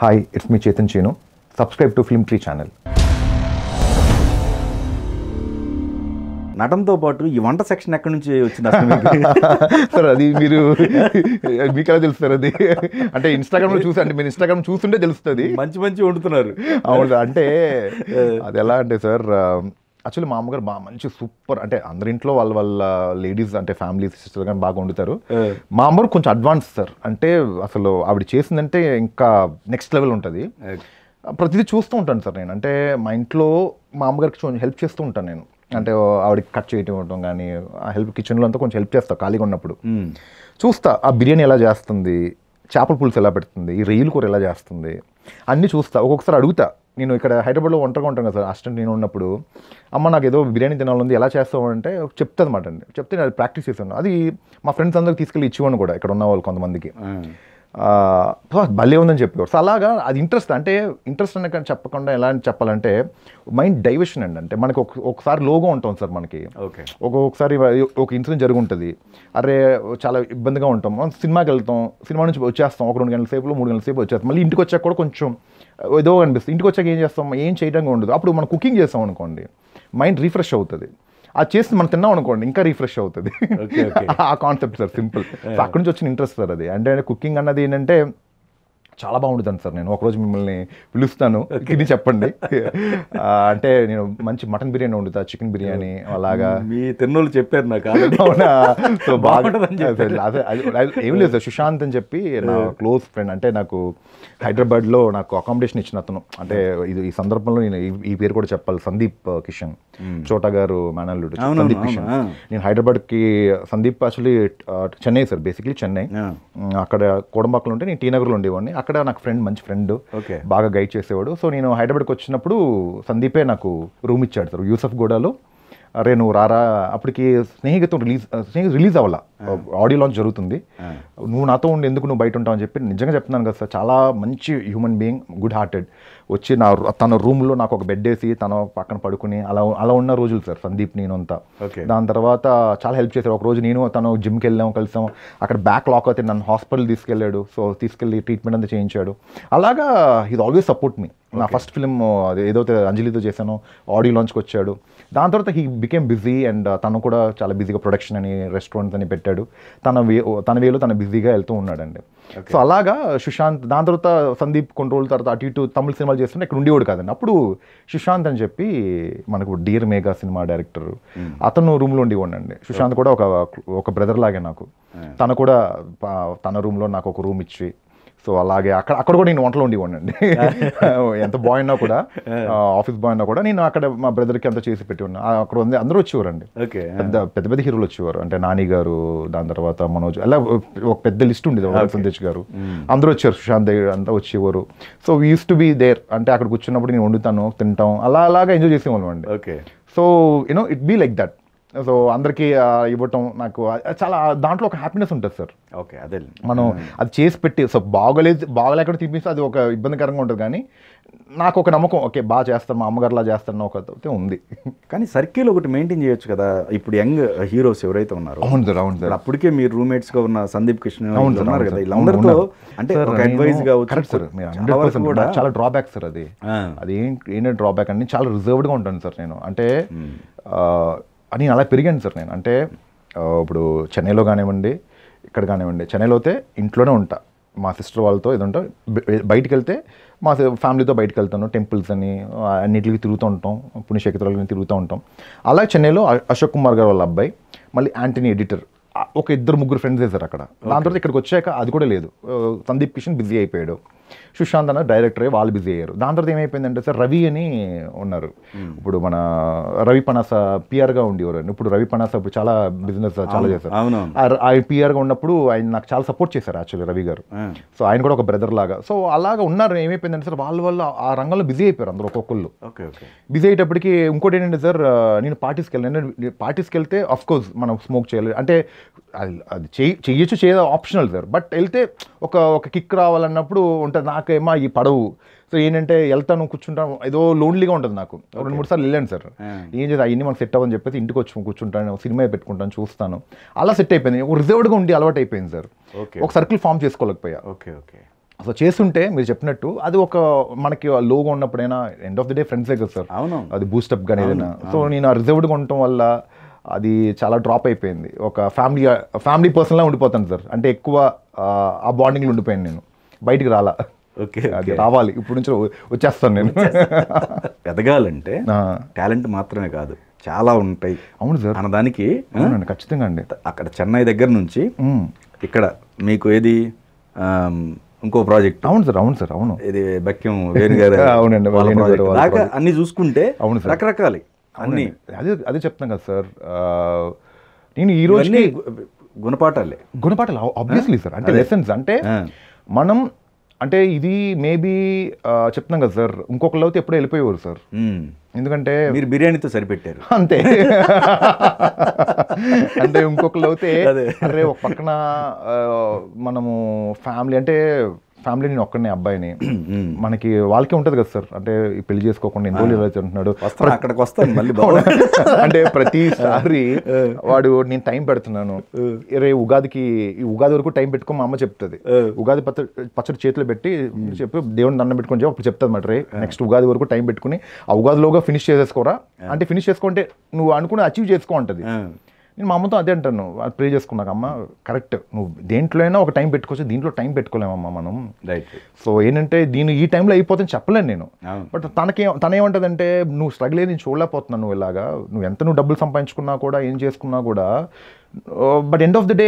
Hi it's me Chetan Cheenu subscribe to Film Tree channel నటనతో పాటు ఈ వంట సెక్షన్ ఎక్కడి నుంచి వచ్చింది? సార్ అది మీరు మీకు ఎలా తెలుస్తారు అది? అంటే ఇన్స్టాగ్రామ్లో చూసి అంటే మీరు ఇన్స్టాగ్రామ్ చూస్తుంటే తెలుస్తుంది. మంచి మంచి వండుతున్నారు. అవును అంటే అది ఎలా అంటే సార్ యాక్చువల్లీ మా అమ్మగారు బాగా మంచి సూపర్ అంటే అందరి ఇంట్లో వాళ్ళ వాళ్ళ లేడీస్ అంటే ఫ్యామిలీ సిస్టర్ కానీ బాగా వండుతారు. మా అమ్మగారు కొంచెం అడ్వాన్స్ సార్. అంటే అసలు ఆవిడ చేసిందంటే ఇంకా నెక్స్ట్ లెవెల్ ఉంటుంది. ప్రతిదీ చూస్తూ ఉంటాను సార్ నేను. అంటే మా ఇంట్లో మా అమ్మగారికి కొంచెం హెల్ప్ చేస్తూ ఉంటాను నేను. అంటే ఆవిడకి కట్ చేయటం ఇవ్వటం కానీ ఆ హెల్ప్ కిచెన్లో అంతా కొంచెం హెల్ప్ చేస్తా ఖాళీగా ఉన్నప్పుడు. చూస్తా ఆ బిర్యానీ ఎలా చేస్తుంది చేపల పులుసు ఎలా పెడుతుంది ఈ రొయ్యల కూర ఎలా చేస్తుంది అన్నీ చూస్తా. ఒక్కొక్కసారి అడుగుతా నేను ఇక్కడ హైదరాబాద్లో ఒంటరిగా ఉంటాను కదా సార్ అసిస్టెంట్ నేను ఉన్నప్పుడు అమ్మ నాకు ఏదో బిర్యానీ తినాలని ఎలా చేస్తావు అంటే చెప్తుంది అనమాట అండి. చెప్తే నేను ప్రాక్టీస్ చేశాను. అది మా ఫ్రెండ్స్ అందరికి తీసుకెళ్ళి ఇచ్చేవాడిని కూడా ఇక్కడ ఉన్న వాళ్ళు కొంతమందికి. ఆ. ఆ, "బా, భలే ఉందని చెప్పేవారు. సో అలాగా అది ఇంట్రెస్ట్ అంటే ఇంట్రెస్ట్ అనే కానీ చెప్పకుండా ఎలా అని చెప్పాలంటే మైండ్ డైవర్షన్ అండి. అంటే మనకి ఒక ఒకసారి లోగో ఉంటాం సార్ మనకి. ఓకే. ఒక్కొక్కసారి ఒక ఇన్సిడెంట్ జరిగి ఉంటుంది అరే చాలా ఇబ్బందిగా ఉంటాం. మనం సినిమాకి వెళ్తాం సినిమా నుంచి వచ్చేస్తాం ఒక రెండు గంటల సేపులో మూడు గంటల సేపు వచ్చేస్తాం. మళ్ళీ ఇంటికి వచ్చాక కూడా కొంచెం ఏదో అనిపిస్తుంది. ఇంటికి వచ్చాక ఏం చేస్తాం? ఏం చేయడానికి ఉండదు. అప్పుడు మనం కుకింగ్ చేస్తాం అనుకోండి. మైండ్ రీఫ్రెష్ అవుతుంది. అది చేసి మనం తిన్నాం అనుకోండి ఇంకా రీఫ్రెష్ అవుతుంది. ఆ కాన్సెప్ట్ సార్ సింపుల్. అక్కడి నుంచి వచ్చిన ఇంట్రెస్ట్ సార్ అది. అంటే కుకింగ్ అన్నది ఏంటంటే చాలా బాగుంటుంది సార్. నేను ఒకరోజు మిమ్మల్ని పిలుస్తాను. ఇది చెప్పండి. అంటే నేను మంచి మటన్ బిర్యానీ వండుతా చికెన్ బిర్యానీ అలాగా. మీ తిన్నోళ్ళు చెప్పారు నాకు. అవునా? సో ఏం లేదు సార్. సుశాంత్ అని చెప్పి నా క్లోజ్ ఫ్రెండ్ అంటే నాకు హైదరాబాద్లో నాకు అకామిడేషన్ ఇచ్చిన అతను. అంటే ఇది ఈ సందర్భంలో నేను ఈ- పేరు కూడా చెప్పాలి. సందీప్ కిషన్. చోటా గారు మేనల్లుడు. సందీప్ కిషన్. నేను హైదరాబాద్కి Sundeep actually Chennai sir basically Chennai. అక్కడ కోడంబాక్లో ఉంటే నేను టీ నగర్లో ఉండేవాడిని. అక్కడ నాకు ఫ్రెండ్ మంచి ఫ్రెండ్ ఓకే బాగా గైడ్ చేసేవాడు. సో నేను హైదరాబాద్కి వచ్చినప్పుడు సందీపే నాకు రూమ్ ఇచ్చాడు సార్ యూసఫ్ గూడలో. అరే నువ్వు రారా? అప్పటికి స్నేహితుడు రిలీజ్ స్నేహితు రిలీజ్ అవ్వాల. ఆడియో లాంచ్ జరుగుతుంది. నువ్వు నాతో ఉండి ఎందుకు నువ్వు బయట ఉంటావు అని చెప్పి నిజంగా చెప్తున్నాను కదా సార్. చాలా మంచి హ్యూమన్ బీయింగ్ గుడ్ హార్టెడ్ వచ్చి నా తన రూమ్లో నాకు ఒక బెడ్ వేసి తన పక్కన పడుకుని అలా అలా ఉన్న రోజులు సార్ సందీప్ నేను అంతా. దాని తర్వాత చాలా హెల్ప్ చేశారు. ఒక రోజు నేను తను జిమ్కి వెళ్ళాం కలిసాం. అక్కడ బ్యాక్ లాక్ అయితే నన్ను హాస్పిటల్ తీసుకెళ్ళాడు. సో తీసుకెళ్ళి ట్రీట్మెంట్ అంతా చేయించాడు. అలాగా ఇది ఆల్వేస్ సపోర్ట్ మీ నా ఫస్ట్ ఫిల్మ్ ఏదైతే అంజలితో చేశానో ఆడియో లాంచ్కి వచ్చాడు. దాని తర్వాత హీ బికేమ్ బిజీ అండ్ తను కూడా చాలా బిజీగా ప్రొడక్షన్ అని రెస్టారెంట్స్ అని పెట్టాడు. తన వే తన వేలో తను బిజీగా వెళ్తూ ఉన్నాడండి. సో అలాగా సుశాంత్ దాని తర్వాత సందీప్ కొన్ని రోజుల తర్వాత అటు ఇటు తమిళ సినిమాలు చేస్తుంటే ఇక్కడ ఉండేవాడు కాదండి. అప్పుడు సుశాంత్ అని చెప్పి మనకు డియర్ మేఘా సినిమా డైరెక్టర్ అతను రూమ్లో ఉండి ఉండండి సుశాంత్ కూడా ఒక ఒక బ్రదర్ లాగే నాకు. తను కూడా తన రూమ్లో నాకు ఒక రూమ్ ఇచ్చి సో అలాగే అక్కడ అక్కడ కూడా నేను వంటలో ఉండి ఉండండి ఎంత బాయ్ కూడా ఆఫీస్ బాయ్ ఉన్నా కూడా నేను అక్కడ మా బ్రదర్కి అంతా చేసి పెట్టి ఉన్నా అక్కడ ఉంది అందరూ వచ్చేవారండి. పెద్ద పెద్ద పెద్ద హీరోలు వచ్చేవారు. అంటే నాని గారు దాని తర్వాత మనోజ్ అలా ఒక పెద్ద లిస్ట్ ఉండేది సందేశ్ గారు. అందరూ వచ్చారు సుశాంత్ దగ్గర అంతా వచ్చేవారు. So use to be there అంటే అక్కడ కూర్చున్నప్పుడు నేను వండుతాను తింటాం అలా అలాగా ఎంజాయ్ చేసేవాళ్ళం అండి okay so you know it be like that so అందరికీ ఇవ్వటం నాకు చాలా దాంట్లో ఒక హ్యాపీనెస్ ఉంటుంది సార్ ఓకే అదే. మనం అది చేసి పెట్టి సో బాగోలేదు బాగలేకుండా తినిపిస్తే అది ఒక ఇబ్బందికరంగా ఉంటుంది కానీ నాకు ఒక నమ్మకం ఓకే బాగా చేస్తాను మా అమ్మగారులా చేస్తాను ఒక ఉంది. కానీ సర్కిల్ ఒకటి మెయింటైన్ చేయొచ్చు కదా ఇప్పుడు యంగ్ హీరోస్ ఎవరైతే ఉన్నారో. అవును సార్ అవును సార్ అప్పటికే మీరు రూమ్మేట్స్గా ఉన్న సందీప్ కృష్ణ ఉన్నారు కదా. వీళ్ళందరితో అంటే ఒక అడ్వైస్ కావచ్చు కరెక్ట్ సార్ కూడా చాలా డ్రాబ్యాక్ సార్ అది. అది ఏంటంటే డ్రాబ్యాక్ అని చాలా రిజర్వ్డ్గా ఉంటాను సార్ నేను. అంటే అని నేను అలా పెరిగాను సార్ నేను. అంటే ఇప్పుడు చెన్నైలో కానివ్వండి ఇక్కడ కానివ్వండి చెన్నైలో అయితే ఇంట్లోనే ఉంటా. మా సిస్టర్ వాళ్ళతో ఏదంటే బయటికి వెళ్తే మా ఫ్యామిలీతో బయటకు వెళ్తాను టెంపుల్స్ అని ఆ, అన్నిటికి తిరుగుతూ ఉంటాం. పుణ్యక్షేత్రాలని తిరుగుతూ ఉంటాం. అలా చెన్నైలో అశోక్ కుమార్ గారు వాళ్ళ అబ్బాయి మళ్ళీ యాంటనీ ఎడిటర్ ఒక ఇద్దరు ముగ్గురు ఫ్రెండ్స్ వేశారు అక్కడ. దాని తర్వాత ఇక్కడికి వచ్చాక అది కూడా లేదు. సందీప్ కిషన్ బిజీ అయిపోయాడు. సుశాంత్ అన్న డైరెక్టర్ అయ్యి వాళ్ళు బిజీ అయ్యారు. దాని తర్వాత ఏమైపోయిందంటే సార్ రవి అని ఉన్నారు. ఇప్పుడు మన రవి పనాస పిఆర్గా ఉండేవారు. ఇప్పుడు రవి పనాస ఇప్పుడు చాలా బిజినెస్ చాలా చేశారు. ఆయన పిఆర్గా ఉన్నప్పుడు ఆయన నాకు చాలా సపోర్ట్ చేశారు యాక్చువల్లీ రవి గారు. సో ఆయన కూడా ఒక బ్రదర్ లాగా. సో అలాగా ఉన్నారు. ఏమైపోయిందంటే సార్ వాళ్ళ వల్ల ఆ రంగంలో బిజీ అయిపోయారు అందరూ ఒక్కొక్కళ్ళు. బిజీ అయ్యేటప్పటికి ఇంకోటి ఏంటంటే సార్ నేను పార్టీస్కి వెళ్ళాను. నేను పార్టీస్కి వెళ్తే కోర్స్ మనం స్మోక్ చేయాలి అంటే అది చెయ్యొచ్చు చేయదు ఆప్షనల్ సార్. బట్ వెళ్తే ఒక ఒక కిక్ రావాలన్నప్పుడు ఉంటుంది నాకేమో ఈ పడవు. సో ఏంటంటే వెళ్తాను కూర్చుంటాను ఏదో లోన్లీగా ఉంటుంది నాకు. రెండు మూడు సార్లు వెళ్ళాను సార్. ఆ. ఏం చేసి అవన్నీ మనకు సెట్ అవ్వని చెప్పేసి ఇంటికి వచ్చి కూర్చుంటాను సినిమా పెట్టుకుంటాను చూస్తాను. అలా సెట్ అయిపోయింది. ఒక రిజర్వ్డ్గా ఉండి అలవాటు అయిపోయింది సార్. ఓకే. ఒక circle form చేసుకోలేకపోయా. Okay okay. So చేస్తుంటే మీరు చెప్పినట్టు అది ఒక మనకి లోగా ఉన్నప్పుడైనా ఎండ్ ఆఫ్ ది డే ఫ్రెండ్సే కదా సార్. అవును అది బూస్టప్ కానీ ఏదైనా. సో నేను రిజర్వ్డ్గా ఉండటం వల్ల అది చాలా డ్రాప్ అయిపోయింది. ఒక ఫ్యామిలీ ఫ్యామిలీ పర్సన్లా ఉండిపోతాను సార్. అంటే ఎక్కువ ఆ, ఆ బాండింగ్లో ఉండిపోయాను నేను. బయటికి రాలా. ఓకే అది రావాలి ఇప్పుడు నుంచి వచ్చేస్తాను నేను. ఎదగాలంటే టాలెంట్ మాత్రమే కాదు చాలా ఉంటాయి. అవును సార్. అన్నదానికి ఆ, అవునండి ఖచ్చితంగా అండి. అక్కడ చెన్నై దగ్గర నుంచి. ఇక్కడ మీకు ఏది ఇంకో ప్రాజెక్ట్? అవును సార్ అవును సార్ అవును. ఇది బక్యం వేణు గారు అవునండి, దాకా అన్ని చూసుకుంటే అవును సార్. రకరకాలి అన్ని. అదే అదే చెప్తాను కదా సార్ నేను ఈ రోజు గుణపాఠాలే. గుణపాఠాలు ఆబ్వియస్లీ సార్. అంటే లెసన్స్ అంటే. మనం అంటే ఇది మేబీ చెప్తున్నాం కదా సార్ ఇంకొకళ్ళు అయితే ఎప్పుడో వెళ్ళిపోయేవారు సార్. ఎందుకంటే మీరు బిర్యానీతో సరిపెట్టారు అంతే అంటే ఇంకొకళ్ళు అయితే అదే. అరే ఒక పక్కన మనము ఫ్యామిలీ అంటే ఫ్యామిలీ నేను ఒక్కడనే అబ్బాయిని. మనకి వాళ్ళకే ఉంటుంది కదా సార్. అంటే పెళ్ళి చేసుకోకుండా ఎన్ని రోజులు వస్తాను అక్కడికి వస్తాను మళ్ళీ. అంటే ప్రతిసారి వాడు నేను టైం పెడుతున్నాను. రే ఉగాదికి ఈ ఉగాది వరకు టైం పెట్టుకో మా అమ్మ చెప్తుంది. ఉగాది పచ్చడి పచ్చడి చేతిలో పెట్టి చెప్పి దేవుని దండం పెట్టుకొని చెప్పి అప్పుడు చెప్తుంది మాట. రే నెక్స్ట్ ఉగాది వరకు టైం పెట్టుకుని ఆ ఉగాదిలోగా ఫినిష్ చేసేసుకోరా? అంటే ఫినిష్ చేసుకుంటే నువ్వు అనుకుని అచీవ్ చేసుకో ఉంటుంది. నేను మా అమ్మతో అదే అంటాను. ప్రే చేసుకున్నాక అమ్మ కరెక్ట్ నువ్వు దేంట్లో అయినా ఒక టైం పెట్టుకోవచ్చు దీంట్లో టైం పెట్టుకోలేమమ్మా మనం. రైట్ సో ఏంటంటే దీని ఈ టైంలో అయిపోతుంది చెప్పలేను నేను. బట్ తనకి తనేమంటదంటే నువ్వు స్ట్రగుల్ నేను చూడలేకపోతున్నావు నువ్వు ఇలాగా. నువ్వు ఎంత నువ్వు డబ్బులు సంపాదించుకున్నా కూడా ఏం చేసుకున్నా కూడా but end of the day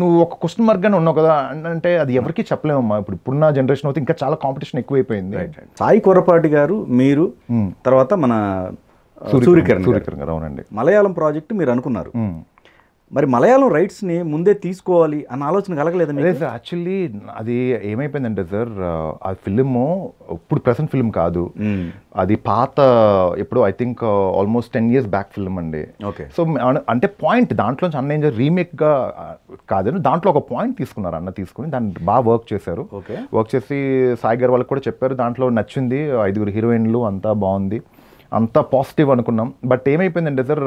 నువ్వు ఒక క్వశ్చన్ మార్క్ గానే ఉన్నావు కదా. అంటే అది ఎవరికి చెప్పలేమమ్మా. ఇప్పుడు ఇప్పుడున్న జనరేషన్ అయితే ఇంకా చాలా కాంపిటీషన్ ఎక్కువైపోయింది. సాయి కొరపాటి గారు మీరు తర్వాత మన సూర్యకిరణ్. గారు. సూర్యకిరణ్ గారు అవునండి. మలయాళం ప్రాజెక్ట్ మీరు అనుకున్నారు. మరి మలయాళం రైట్స్ని ముందే తీసుకోవాలి అన్న ఆలోచన కలగలేదా అదే మీకు? సార్ యాక్చువల్లీ అది ఏమైపోయిందంటే సార్ ఆ ఫిలిము ఇప్పుడు ప్రెసెంట్ ఫిల్మ్ కాదు. అది పాత ఎప్పుడు I think almost ten years back film అండి. ఓకే. సో అంటే పాయింట్ దాంట్లో అన్న ఏం రీమేక్గా కాదని దాంట్లో ఒక పాయింట్ తీసుకున్నారు అన్న తీసుకుని దాన్ని బాగా వర్క్ చేశారు. ఓకే. వర్క్ చేసి సాయి గారు వాళ్ళకి కూడా చెప్పారు దాంట్లో నచ్చింది ఐదుగురు హీరోయిన్లు అంతా బాగుంది. అంతా పాజిటివ్ అనుకున్నాం. బట్ ఏమైపోయిందంటే సార్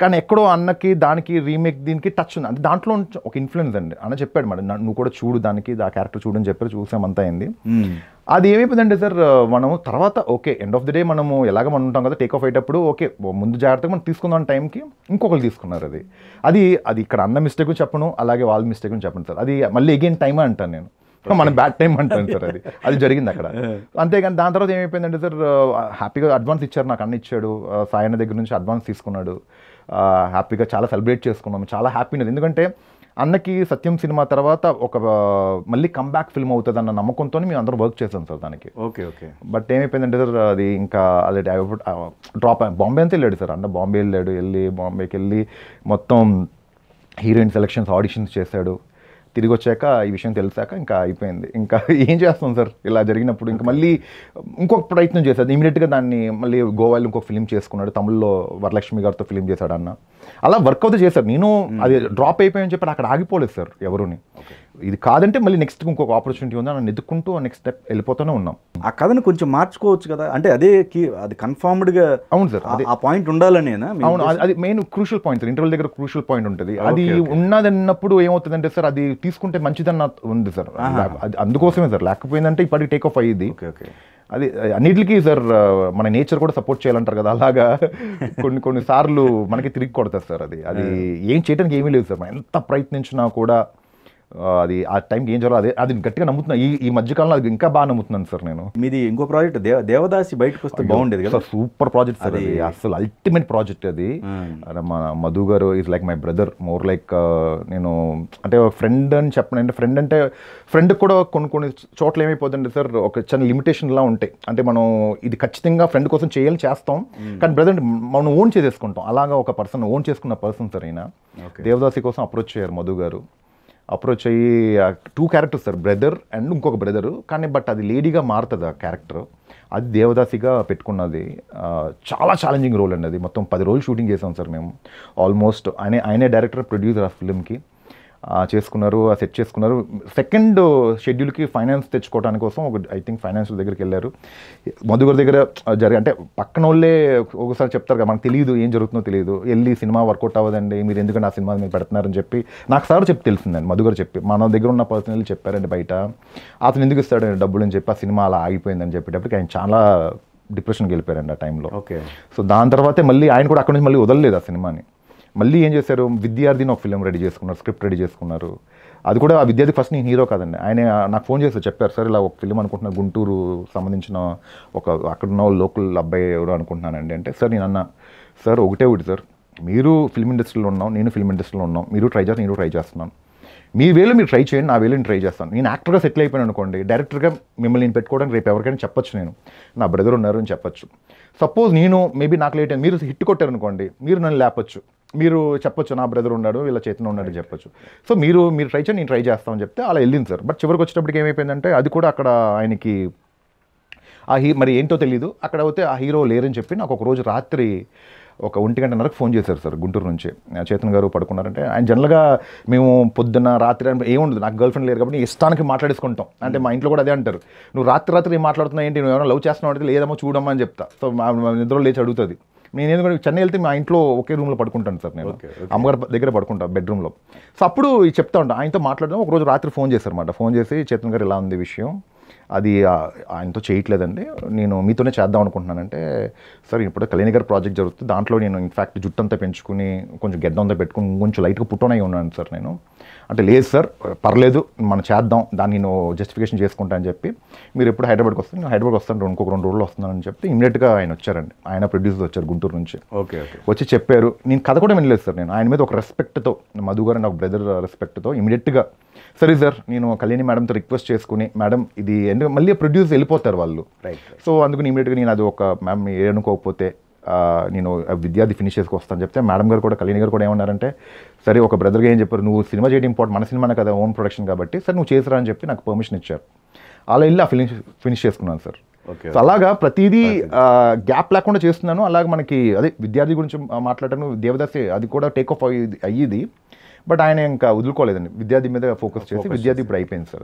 కానీ ఎక్కడో అన్నకి దానికి రీమేక్ దీనికి టచ్ ఉంది. అంటే దాంట్లో ఒక ఇన్ఫ్లుయెన్స్ అండి. అన్న చెప్పాడు మేడం నువ్వు కూడా చూడు దానికి ఆ క్యారెక్టర్ చూడు అని చెప్పారు చూసామంతా అయింది. మ్మ్. అది ఏమైపోయిందంటే సార్ మనము తర్వాత okay end of the day మనము ఎలాగ మనం ఉంటాం కదా టేక్ ఆఫ్ అయ్యేటప్పుడు ఓకే ముందు జాగ్రత్తగా మనం తీసుకుందాం టైంకి ఇంకొకరు తీసుకున్నారు అది. అది అది ఇక్కడ అన్న మిస్టేక్ చెప్పను అలాగే వాళ్ళ మిస్టేక్ చెప్పను సార్. అది మళ్ళీ ఎగైన్ టైమే అంటాను నేను. మన బ్యాడ్ టైం అంటాను సార్ అది. అది జరిగింది అక్కడ. అంతేగాని దాని తర్వాత ఏమైపోయిందంటే సార్ హ్యాపీగా అడ్వాన్స్ ఇచ్చారు నాకు అన్న ఇచ్చాడు. ఆ, సాయి అన్న దగ్గర నుంచి అడ్వాన్స్ తీసుకున్నాడు. హ్యాపీగా చాలా సెలబ్రేట్ చేసుకున్నాము చాలా హ్యాపీనెస్ ఎందుకంటే అన్నకి సత్యం సినిమా తర్వాత ఒక మళ్ళీ కంబ్యాక్ ఫిల్మ్ అవుతుంది అన్న నమ్మకంతో మేము అందరం వర్క్ చేసాం సార్ దానికి. ఓకే ఓకే బట్ ఏమైపోయిందంటే సార్ అది ఇంకా అది డ్రాప్ బాంబే అంతా వెళ్ళాడు సార్. అన్న బాంబే వెళ్ళాడు వెళ్ళి బాంబేకి వెళ్ళి మొత్తం హీరోయిన్ సెలక్షన్స్ ఆడిషన్స్ చేశాడు. తిరిగి వచ్చాక ఈ విషయం తెలిసాక ఇంకా అయిపోయింది. ఇంకా ఏం చేస్తాం సార్? ఇలా జరిగినప్పుడు ఇంకా మళ్ళీ ఇంకొక ప్రయత్నం చేశాడు. ఇమీడియట్గా దాన్ని మళ్ళీ గోవాలో ఇంకొక ఫిలిం చేసుకున్నాడు. తమిళ్ళో వరలక్ష్మి గారితో ఫిలిం చేశాడు అన్న. అలా వర్క్ అవుతే చేశారు నేను అది డ్రాప్ అయిపోయాయని చెప్పి అక్కడ ఆగిపోలేదు సార్ ఎవరుని. ఇది కాదంటే మళ్ళీ నెక్స్ట్ ఇంకొక ఆపర్చునిటీ ఉంది నన్ను ఎదుక్కుంటూ నెక్స్ట్ స్టెప్ వెళ్ళిపోతూనే ఉన్నాం. ఆ కథను కొంచెం మార్చుకోవచ్చు కదా? అంటే అదే అది కన్ఫర్మ్డ్గా అవును సార్ ఆ- ఆ పాయింట్ ఉండాలనేనా మీ అవును అది- అది main crucial point sir interval దగ్గర క్రూషియల్ పాయింట్ ఉంటుంది. అది ఉన్నదన్నప్పుడు ఏమవుతుందంటే సార్ అది తీసుకుంటే మంచిదన్న ఉంది సార్. అది అందుకోసమే సార్ లేకపోయిందంటే ఇప్పటికి టేక్ ఆఫ్ అయ్యింది ఓకే ఓకే. అది అన్నిటికీ సార్ మన నేచర్ కూడా సపోర్ట్ చేయాలంటారు కదా అలాగా. కొన్ని కొన్ని సార్లు మనకి తిరిగి కొడతారు సార్ అది. అది ఏం చేయడానికి ఏమీ లేదు సార్ ఎంత ప్రయత్నించినా కూడా అది ఆ టైంకి ఏం చేయాలో అదే అది గట్టిగా నమ్ముతున్నా. ఈ ఈ మధ్యకాలంలో అది ఇంకా బాగా నమ్ముతున్నాను సార్ నేను. మీది ఇంకో ప్రాజెక్ట్ దేవ దేవదాసి బయటకు వస్తే బాగుండేది కదా? సూపర్ ప్రాజెక్ట్ సార్ అది. అసలు అల్టిమేట్ ప్రాజెక్ట్ అది. మా Madhu garu is like my brother more like నేను అంటే ఫ్రెండ్ అని చెప్పను. అంటే ఫ్రెండ్ అంటే ఫ్రెండ్ కూడా కొన్ని కొన్ని చోట్ల ఏమైపోతుందంటే సార్ ఒక చిన్న లిమిటేషన్ లా ఉంటాయి. అంటే మనం ఇది ఖచ్చితంగా ఫ్రెండ్ కోసం చేయాలి చేస్తాం. కానీ బ్రదర్ మనం ఓన్ చేసేసుకుంటాం. అలాగా ఒక పర్సన్ ఓన్ చేసుకున్న పర్సన్ సార్ అయినా. దేవదాసి కోసం అప్రోచ్ అయ్యారు మధు గారు. అప్రోచ్ అయ్యి two characters sir brother and ఇంకొక బ్రదరు కానీ బట్ అది లేడీగా మారుతుంది ఆ క్యారెక్టర్ అది దేవదాసిగా పెట్టుకున్నది. చాలా ఛాలెంజింగ్ రోల్ అండి అది. మొత్తం పది రోజులు షూటింగ్ చేసాం సార్ మేము. ఆల్మోస్ట్ ఆయనే ఆయనే డైరెక్టర్ ప్రొడ్యూసర్ ఆ ఫిల్మ్కి చేసుకున్నారు ఆ సెట్ చేసుకున్నారు. సెకండ్ షెడ్యూల్కి ఫైనాన్స్ తెచ్చుకోవడానికి కోసం ఒక ఐ థింక్ ఫైనాన్షియల్ దగ్గరికి వెళ్ళారు. మధుగర్ దగ్గర జరిగి అంటే పక్కన వాళ్ళే ఒకసారి చెప్తారు కదా మనకు తెలియదు ఏం జరుగుతుందో తెలియదు వెళ్ళి సినిమా వర్కౌట్ అవ్వదండి మీరు ఎందుకంటే ఆ సినిమా మీద పెడుతున్నారని చెప్పి నాకు సార్ చెప్పి తెలిసిందండి మధుగర్ చెప్పి. మన దగ్గర ఉన్న పర్సనల్ చెప్పారండి బయట. అతను ఎందుకు ఇస్తాడండి డబ్బులు అని చెప్పి ఆ సినిమా అలా ఆగిపోయిందని చెప్పేటప్పటికి ఆయన చాలా డిప్రెషన్కి వెళ్ళిపోయారండి ఆ టైంలో ఓకే. సో దాని తర్వాతే మళ్ళీ ఆయన కూడా అక్కడి నుంచి మళ్ళీ వదలలేదు ఆ సినిమాని. మళ్ళీ ఏం చేశారు? విద్యార్థిని ఒక ఫిలిం రెడీ చేసుకున్నారు స్క్రిప్ట్ రెడీ చేసుకున్నారు. అది కూడా ఆ విద్యార్థి ఫస్ట్ నేను హీరో కాదండి. ఆయన నాకు ఫోన్ చేసి చెప్పారు సార్ ఇలా ఒక ఫిలిం అనుకుంటున్నా గుంటూరు సంబంధించిన ఒక అక్కడ ఉన్న లోకల్ అబ్బాయి ఎవరు అనుకుంటున్నానండి. అంటే సార్ నేను అన్నా సార్ ఒకటే ఒకటి సార్. మీరు ఫిల్మ్ ఇండస్ట్రీలో ఉన్నాం నేను ఫిల్మ్ ఇండస్ట్రీలో ఉన్నాం. మీరు ట్రై చేస్తాను నేను ట్రై చేస్తున్నాను. మీ వేలు మీరు ట్రై చేయండి నా వేలు నేను ట్రై చేస్తాను. నేను యాక్టర్గా సెటిల్ అయిపోయాను అనుకోండి డైరెక్టర్గా మిమ్మల్ని నేను పెట్టుకోవడానికి రేపు ఎవరికైనా చెప్పొచ్చు నేను. నా బ్రదర్ ఉన్నారు అని చెప్పొచ్చు. సపోజ్ నేను మేబీ నాకు లేట్ అయింది. మీరు హిట్ కొట్టారు అనుకోండి మీరు నన్ను లేపొచ్చు. మీరు చెప్పొచ్చు నా బ్రదర్ ఉన్నాడు వీళ్ళ చేతిలో ఉన్నాడు చెప్పొచ్చు. సో మీరు మీరు ట్రై చేయండి నేను ట్రై చేస్తామని చెప్తే అలా వెళ్ళింది సార్. బట్ చివరికి వచ్చేటప్పటికి ఏమైపోయిందంటే అది కూడా అక్కడ ఆయనకి ఆ హీ మరి ఏంటో తెలియదు అక్కడ అయితే ఆ హీరో లేరని చెప్పి నాకు ఒక రోజు రాత్రి ఒక ఒంటి గంటన్నరకు ఫోన్ చేశారు సార్ గుంటూరు నుంచి. చేతన్ గారు పడుకున్నారంటే ఆయన జనరల్గా మేము పొద్దున్న రాత్రి ఏముండదు నాకు గర్ల్ ఫ్రెండ్ లేరు కాబట్టి ఇష్టానికి మాట్లాడేసుకుంటాం. అంటే మా ఇంట్లో కూడా అదే అంటారు. నువ్వు రాత్రి రాత్రి ఏం మాట్లాడుతున్నావు ఏంటి? నువ్వు ఏమైనా లవ్ చేస్తున్నావు అంటే లేదమ్మా చూడమ్మా అని చెప్తా. సో మా లేచి అడుగుతుంది. నేను ఎందుకంటే చెన్నై వెళ్తే మా ఇంట్లో ఒకే రూమ్లో పడుకుంటాను సార్ నేను. అమ్మగారి దగ్గర పడుకుంటా బెడ్రూమ్లో సో అప్పుడు చెప్తా ఉంటాను ఆయనతో మాట్లాడడం ఒక రోజు రాత్రి ఫోన్ చేశారన్నమాట ఫోన్ చేసి చేతన్ గారు ఇలా ఉంది విషయం. అది ఆయనతో చేయట్లేదండి. నేను మీతోనే చేద్దాం అనుకుంటున్నానంటే సార్ ఇప్పుడు కళ్యాణి గారి ప్రాజెక్ట్ జరుగుతుంది. దాంట్లో నేను ఇన్ఫాక్ట్ జుట్టు అంతా పెంచుకుని కొంచెం గెడ్డ అంతా పెట్టుకుని కొంచెం లైట్గా పుట్టోనై ఉన్నాను సార్ నేను. అంటే లేదు సార్ పర్లేదు మనం చేద్దాం. దాన్ని నేను జస్టిఫికేషన్ చేసుకుంటా అని చెప్పి మీరు ఎప్పుడు హైదరాబాద్కి వస్తే నేను హైదరాబాద్ వస్తాను. ఇంకొక రెండు రోజులు వస్తున్నానని చెప్పి ఇమీడియట్గా ఆయన వచ్చారండి. ఆయన ప్రొడ్యూసర్ వచ్చారు గుంటూరు నుంచి. Okay okay. వచ్చి చెప్పారు. నేను కథ కూడా వినలేదు సార్ నేను. ఆయన మీద ఒక రెస్పెక్ట్తో మధు గారు నాకు బ్రదర్ రెస్పెక్ట్తో ఇమీడియట్గా సరే సార్ నేను కళ్యాణి మేడంతో రిక్వెస్ట్ చేసుకుని మేడం ఇది ఎందుకు మళ్ళీ ప్రొడ్యూస్ వెళ్ళిపోతారు వాళ్ళు. రైట్ సో అందుకని ఇమీడియట్గా నేను అది ఒక మ్యామ్ ఏనుకోకపోతే నేను విద్యార్థి ఫినిష్ చేసుకొస్తాను చెప్తే మేడం గారు కూడా కళ్యాణి గారు కూడా ఏమన్నారంటే సరే ఒక బ్రదర్గా ఏం చెప్పారు? నువ్వు సినిమా చేయడం ఇంపార్టెంట్ మన సినిమానే కదా ఓన్ ప్రొడక్షన్ కాబట్టి సరే నువ్వు చేసిరా అని చెప్పి నాకు పర్మిషన్ ఇచ్చారు. అలా వెళ్ళి ఆ ఫినిష్ ఫినిష్ చేసుకున్నాను సార్. ఓకే సో అలాగా ప్రతిదీ గ్యాప్ లేకుండా చేస్తున్నాను. అలాగే మనకి అదే విద్యార్థి గురించి మాట్లాడటం దేవదాసి అది కూడా టేక్ ఆఫ్ అయ్యేది అయ్యేది. బట్ ఆయన ఇంకా వదులుకోలేదండి. విద్యార్థి మీద ఫోకస్ చేసి విద్యార్థి ఇప్పుడు అయిపోయింది సార్.